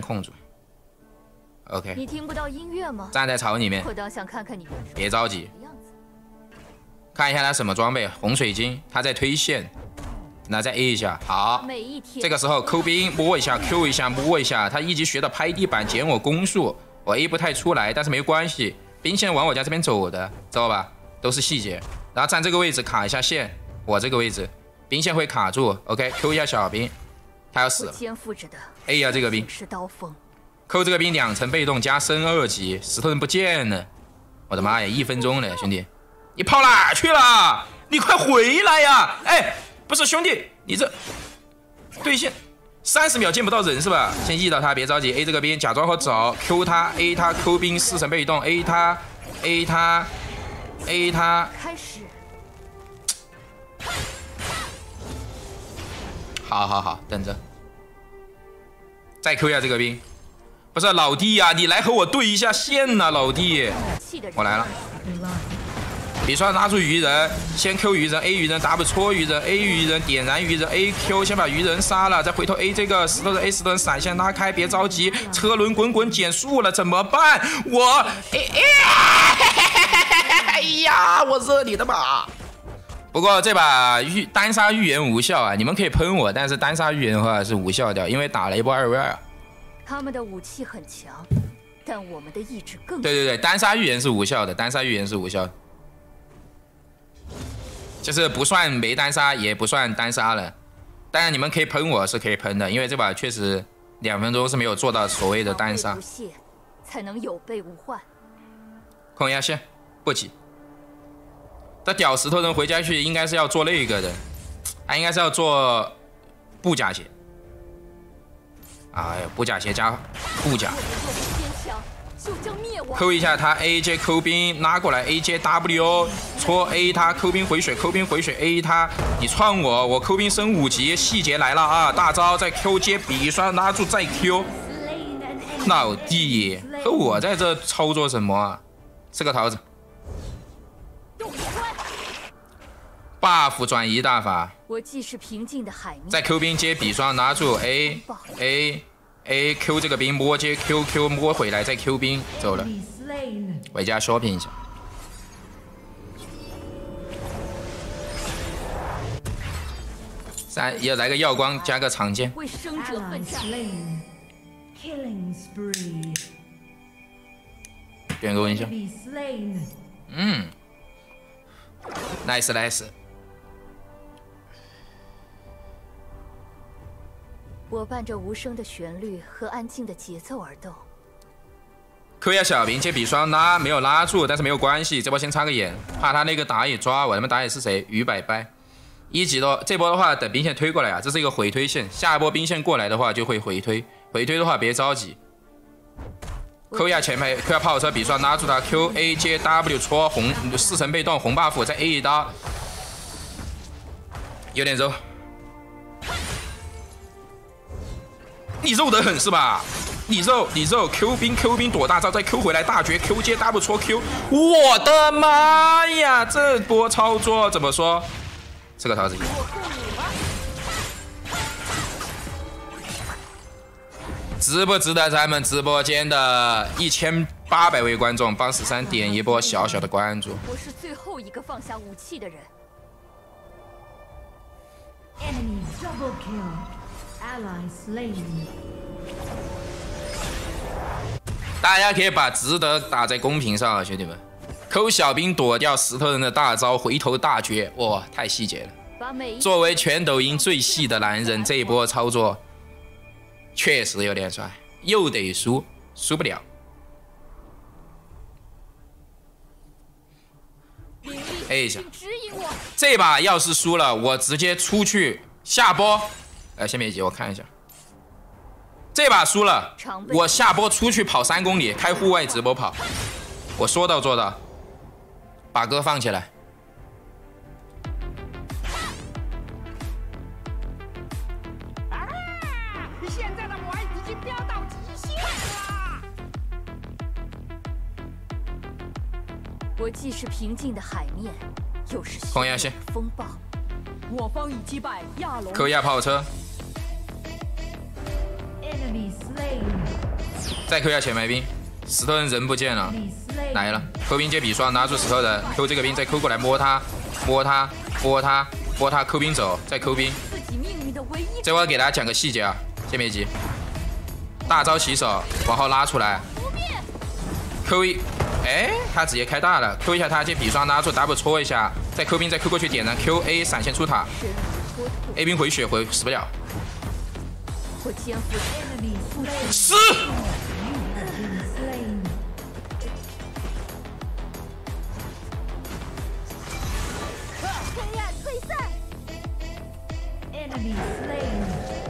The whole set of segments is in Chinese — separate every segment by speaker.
Speaker 1: 控住。OK，
Speaker 2: 你听不到音乐吗？
Speaker 1: 站在草里面，
Speaker 2: 我倒想看看你
Speaker 1: 别着急，看一下他什么装备，红水晶，他在推线，那再 A 一下，好。
Speaker 2: 每一天。
Speaker 1: 这个时候抠兵摸一下，Q 一下摸一下，他一级学的拍地板减我攻速，我 A 不太出来，但是没关系，兵线往我家这边走的，知道吧？都是细节。然后站这个位置卡一下线，我这个位置兵线会卡住，OK，Q 一下小兵，他要死了。
Speaker 2: 肩负着的
Speaker 1: ，A 呀这个兵
Speaker 2: 是刀锋。
Speaker 1: 扣这个兵两层被动加升二级，石头人不见了，我的妈呀，一分钟了，兄弟，你跑哪去了？你快回来呀！哎，不是兄弟，你这对线三十秒见不到人是吧？先 E 到他，别着急，A 这个兵假装好走，Q 他，A 他 Q 兵四层被动，A 他，A 他，A 他，
Speaker 2: 开始。
Speaker 1: 好好好，等着，再 Q 一下这个兵。不是老弟呀，你来和我对一下线呐，老弟，我来了。比刷拉住鱼人，先 Q 鱼人，A 鱼人 W 戳鱼人，A 鱼人点燃鱼人，A Q 先把鱼人杀了，再回头 A 这个石头人 A 石头人闪现拉开，别着急，车轮滚滚减速了怎么办？我 哎呀，我日你的妈！不过这把预单杀预言无效啊，你们可以喷我，但是单杀预言的话是无效掉，因为打了一波二 v 二。
Speaker 2: 他们的武器很强，但我们的意志更……
Speaker 1: 对对对，单杀预言是无效的，单杀预言是无效的，就是不算没单杀，也不算单杀了。当然你们可以喷我是可以喷的，因为这把确实两分钟是没有做到所谓的单杀。
Speaker 2: 才能有备无患。
Speaker 1: 控压线，不急。这屌石头人回家去应该是要做那个的，他应该是要做布甲鞋。哎呀，布甲鞋加布甲，扣一下他 A J 扣兵拉过来 A J W 戳 A 他扣兵回血扣兵回血 A 他你串我我扣兵升五级细节来了啊大招再 Q 接笔刷拉住再 Q 老弟和我在这操作什么啊？吃个桃子。Buff 转移大法，
Speaker 2: 我既是平静的海面。
Speaker 1: 在 Q 兵接笔刷拿住 A A A Q 这个兵摸接 Q Q 摸回来再 Q 兵走了，回家 shopping 一下。三要来个耀光加个长剑。为生者奋战。点个温香。嗯，nice nice。
Speaker 2: 我伴着无声的旋律和安静的节奏而动。
Speaker 1: 扣下小兵接笔双拉，没有拉住，但是没有关系，这波先插个眼，怕他那个打野抓我。他们打野是谁？鱼摆摆。一级的这波的话，等兵线推过来啊，这是一个回推线。下一波兵线过来的话，就会回推。回推的话别着急。扣下前排，扣下炮车笔刷拉住他，Q A 接 W 戳红四层被动红 buff，再 A 一刀，有点肉。你肉得很是吧？你肉你肉，Q 兵 Q 兵躲大招，再 Q 回来大绝，Q 接 W 戳 Q，我的妈呀！这波操作怎么说？这个桃子。值不值得咱们直播间的一千八百位观众帮十三点一波小小的关注？
Speaker 2: 我是最后一个放下武器的人。
Speaker 1: 大家可以把值得打在公屏上啊，兄弟们！抠小兵躲掉石头人的大招，回头大绝，哇，太细节了！作为全抖音最细的男人，这一波操作确实有点帅，又得输，输不了。A 一下，这把要是输了，我直接出去下播。哎，先别急，我看一下。这把输了，我下播出去跑三公里，开户外直播跑。我说到做到，把歌放起来。啊！现在的我已经飙到极限了。
Speaker 2: 我既是平静的海面，又是
Speaker 1: 狂压线
Speaker 2: 风暴。我方已击败亚龙。
Speaker 1: 扣亚炮车。再 Q 一下前排兵，石头人人不见了，来了，Q 兵接笔刷，拿住石头人，Q 这个兵再 Q 过来摸他，摸他，摸他，摸他，Q 兵走，再 Q 兵。这会儿给大家讲个细节啊，先别急，大招起手，往后拉出来，Q 一，哎，他直接开大了，Q 一下他接笔刷，拿住 W 戳一下，再 Q 兵再 Q 过去点燃 Q A 闪现出塔，A 兵回血回死不了。死！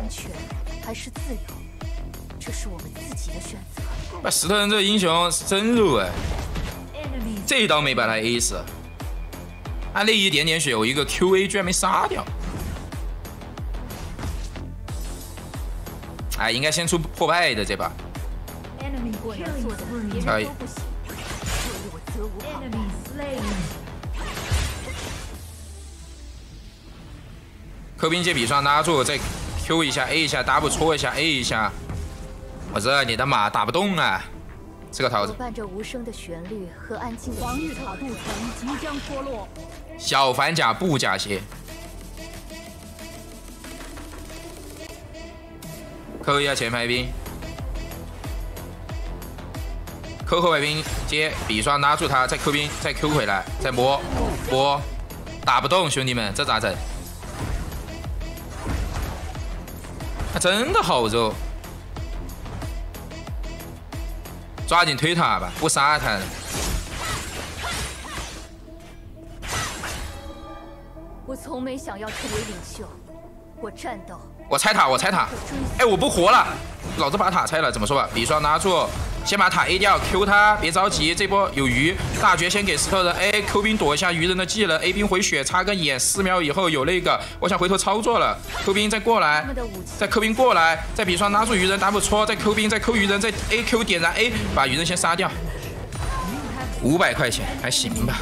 Speaker 2: 安全还是自由，这是我们自己的选择。
Speaker 1: 把石头人这英雄是真肉哎，这一刀没把他 A 死，他那一点点血，我一个 QA 居然没杀掉。哎，应该先出破败的这把。可以。扣兵接匕刷拉住，再 Q 一下 A 一下 W 戳一下 A 一下。我这你的马打不动啊！这个桃子。伴着无声的旋律和安静的防御塔镀层即将脱落。小反甲布甲鞋。扣一下前排兵，扣后排兵接匕刷拉住他，再扣兵，再 Q 回来，再摸摸，打不动兄弟们，这咋整？他真的好肉，抓紧推塔吧，不杀他。
Speaker 2: 我从没想要成为领袖，我战斗。
Speaker 1: 我拆塔，我拆塔，哎，我不活了，老子把塔拆了，怎么说吧？匕刷拿住，先把塔 A 掉，Q 他，别着急，这波有鱼，大绝先给石头人，A，Q 兵躲一下鱼人的技能，A 兵回血，插个眼，四秒以后有那个，我想回头操作了，Q 兵再过来，再 Q 兵过来，再匕刷拉住鱼人，W 戳，再 Q 兵，再 Q 鱼人，再 AQ 点燃 A，把鱼人先杀掉，五百块钱还行吧。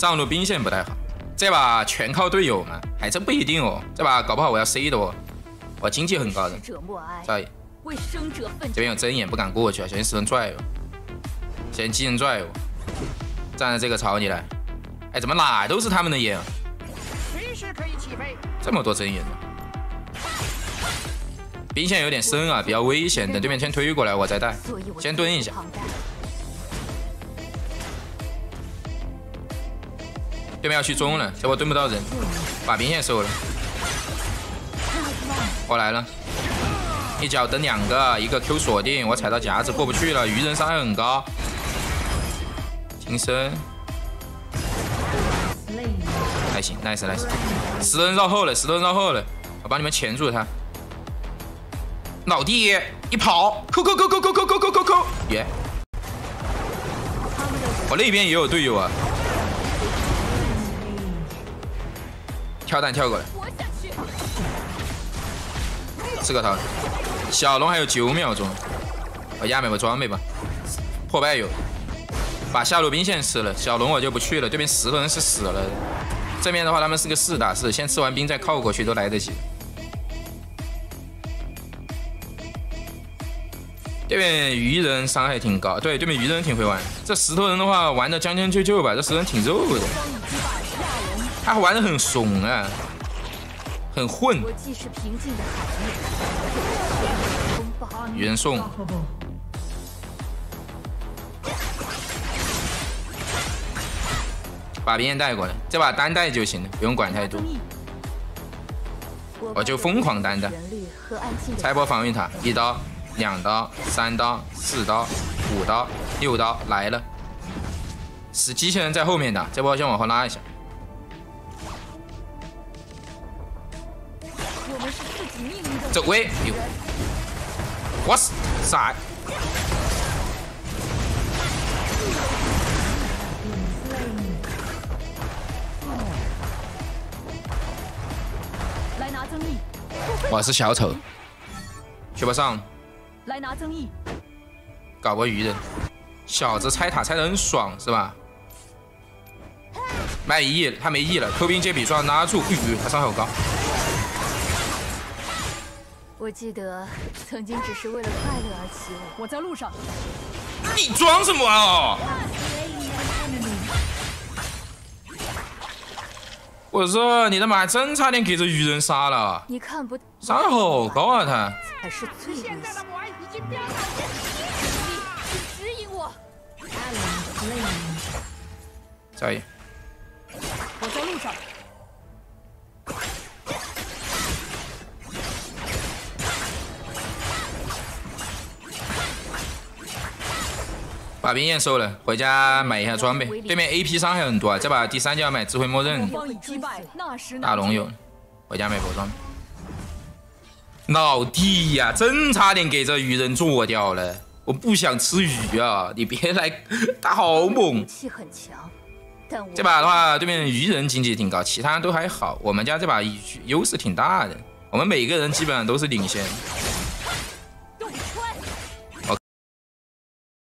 Speaker 1: 上路兵线不太好，这把全靠队友嘛，还真不一定哦。这把搞不好我要 C 的哦，我经济很高的。在这边有睁眼不敢过去啊，小心死人拽哦，小心技能拽哦。站在这个草里来，哎，怎么哪都是他们的眼？这么多睁眼的，兵线有点深啊，比较危险。等对面先推过来，我再带，先蹲一下。对面要去中了，这波蹲不到人，把兵线收了。我来了，一脚蹬两个，一个 Q 锁定，我踩到夹子过不去了。鱼人伤害很高，金身还行，nice nice。石头人绕后了，石头人绕后了，我帮你们钳住他。老弟一跑，Q Q Q Q Q Q Q Q Q，耶！我那边也有队友啊。跳弹跳过来，四个头，小龙还有九秒钟，我压买个装备吧，破败有，把下路兵线吃了，小龙我就不去了，对面石头人是死了，这边的话他们是个四打四，先吃完兵再靠过去都来得及。对面鱼人伤害挺高，对，对面鱼人挺会玩，这石头人的话玩的将将就就吧，这石头人挺肉的。他玩的很怂啊，很混。元送，把兵线带过来，这把单带就行了，不用管太多。我就疯狂单带，拆波防御塔，一刀、两刀、三刀、四刀、五刀、六刀来了，是机器人在后面的，这波先往后拉一下。走位，哇塞！来拿增益。我是小丑，去吧上。来拿增益。搞个鱼人，小子拆塔拆的很爽是吧？卖一 E，他没 E 了，Q 兵接笔刷拉住，吁，他伤害好高。
Speaker 2: 我记得曾经只是为了快乐而起舞。
Speaker 3: 我在路上。
Speaker 1: 你装什么啊？我说你他妈还真差点给这鱼人杀了。
Speaker 2: 你看不？
Speaker 1: 伤害好高啊他。
Speaker 2: 才是最危险。指引
Speaker 1: 把兵验收了，回家买一下装备。对面 A P 伤害很多啊，这把第三就要买智慧默认。大龙有，回家买补装。老弟呀，真差点给这鱼人做掉了。我不想吃鱼啊，你别来，他好猛。这把的话，对面鱼人经济挺高，其他都还好。我们家这把优势挺大的，我们每个人基本上都是领先。我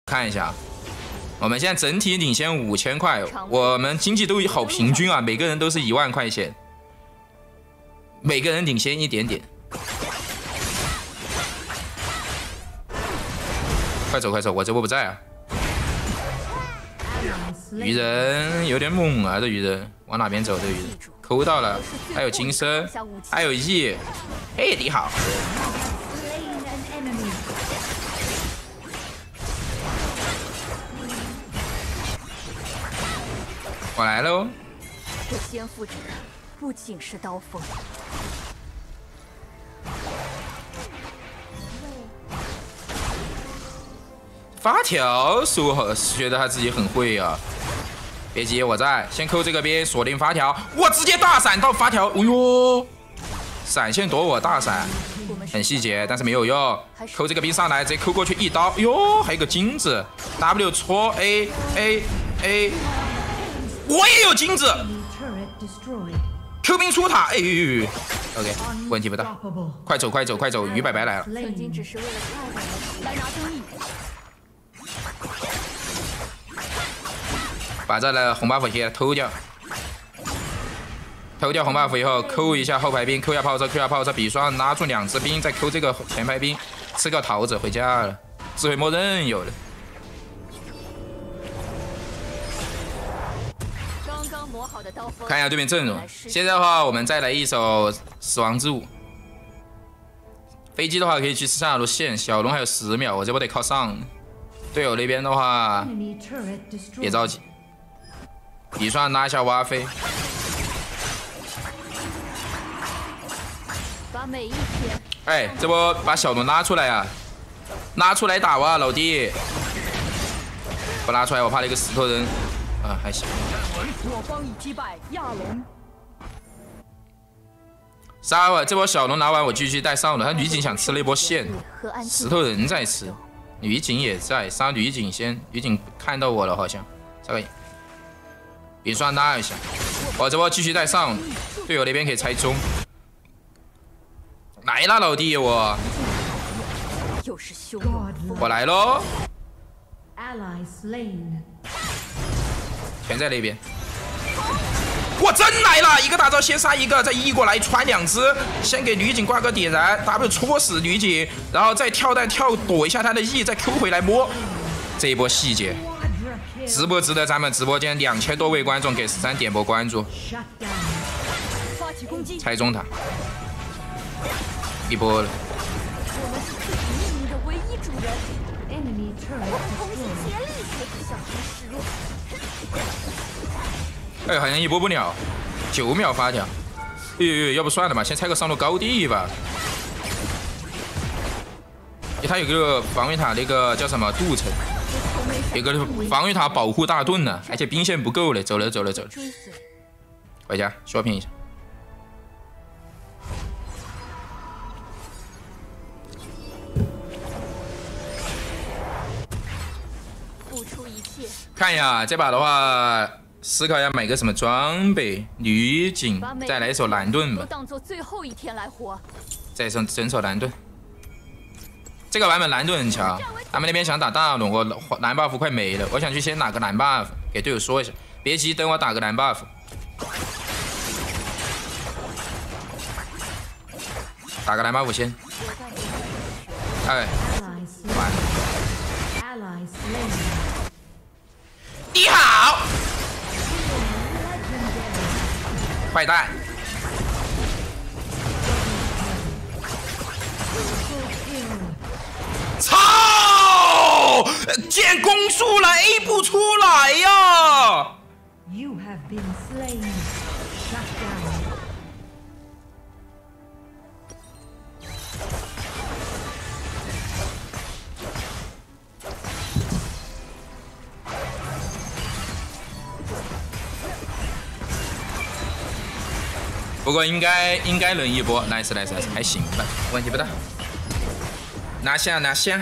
Speaker 1: 看一下。我们现在整体领先五千块，我们经济都好平均啊，每个人都是一万块钱，每个人领先一点点。快走快走，我这波不在啊。鱼人有点猛啊，这鱼人往哪边走？这鱼人抠到了，还有金身，还有 E，嘿，你好。我来喽！
Speaker 2: 这先父者不仅是刀锋，
Speaker 1: 发条说好觉得他自己很会啊！别急，我在，先扣这个边锁定发条，我直接大闪到发条，哎呦！闪现躲我大闪，很细节，但是没有用。扣这个兵上来，直接扣过去一刀，哟，还有个金子，W 戳 A A A。我也有金子，Q 兵出塔，哎，OK，问题不大，快走快走快走，鱼白白来了。把这的红 buff 先偷掉，偷掉红 buff 以后，扣一下后排兵，扣下炮车，扣下炮车，比刷拉住两只兵，再扣这个前排兵，吃个桃子回家了。智慧默认有了。看一下对面阵容，现在的话，我们再来一首死亡之舞。飞机的话可以去吃下路线，小龙还有十秒，我这波得靠上。队友那边的话，别着急，你算拉一下挖飞。哎，这波把小龙拉出来啊，拉出来打哇，老弟。不拉出来，我怕那个石头人。啊，还行。我方已击败亚龙。杀完这波小龙拿完，我继续带上路。他女警想吃那波线，石头人在吃，女警也在杀女警先。女警看到我了，好像这个别算拉一下。我这波继续带上，队友那边可以拆中。来了，老弟，我我来喽。全在那边，我真来了！一个大招先杀一个，再 E 过来穿两只，先给女警挂个点燃，W 戳死女警，然后再跳弹跳躲一下他的 E，再 Q 回来摸。这一波细节，值不值得咱们直播间两千多位观众给十三点波关注？拆中塔，一波了。哎，好像一波不了，九秒发条。哎呦，要不算了吧，先拆个上路高地吧。他有个防御塔，那个叫什么镀层，有个防御塔保护大盾呢，而且兵线不够了，走了走了走了，回家 shopping 一下。看一下这把的话。思考一下买个什么装备？女警，再来一手蓝盾吧。当做最后一天来活。再上整手蓝盾。这个版本蓝盾很强。他们那边想打大龙，我蓝 buff 快没了，我想去先打个蓝 buff，给队友说一下。别急，等我打个蓝 buff。打个蓝 buff 先。哎，完。你好，坏蛋。操！见攻速了，A 不出来呀！不过应该应该能一波，，nice nice nice，还行吧，问题不大。拿下拿下。